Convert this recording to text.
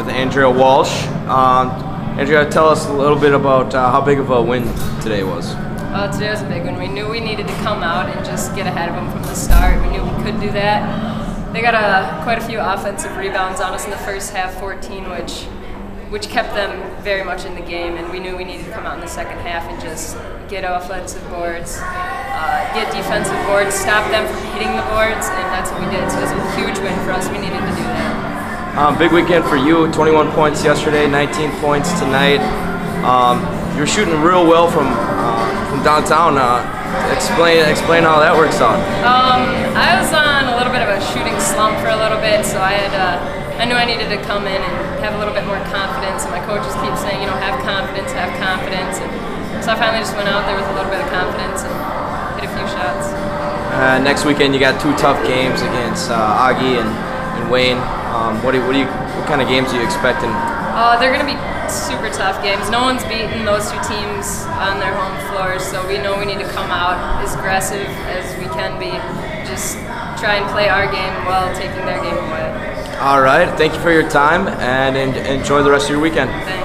with Andrea Walsh. Um, Andrea, tell us a little bit about uh, how big of a win today was. Uh, today was a big one. We knew we needed to come out and just get ahead of them from the start. We knew we could do that. They got a, quite a few offensive rebounds on us in the first half, 14, which which kept them very much in the game. And we knew we needed to come out in the second half and just get offensive boards, uh, get defensive boards, stop them from hitting the boards, and that's what we did. So it was a huge win for us. We needed. Um, big weekend for you. 21 points yesterday, 19 points tonight. Um, you're shooting real well from uh, from downtown. Uh, explain explain how that works out. Um, I was on a little bit of a shooting slump for a little bit, so I had. Uh, I knew I needed to come in and have a little bit more confidence. And my coaches keep saying, you know, have confidence, have confidence. And so I finally just went out there with a little bit of confidence and hit a few shots. Uh, next weekend, you got two tough games against uh, Augie and, and Wayne. Um, what, do, what, do you, what kind of games are you expecting? Uh, they're going to be super tough games. No one's beaten those two teams on their home floors, so we know we need to come out as aggressive as we can be. Just try and play our game while taking their game away. All right. Thank you for your time and enjoy the rest of your weekend. Thanks.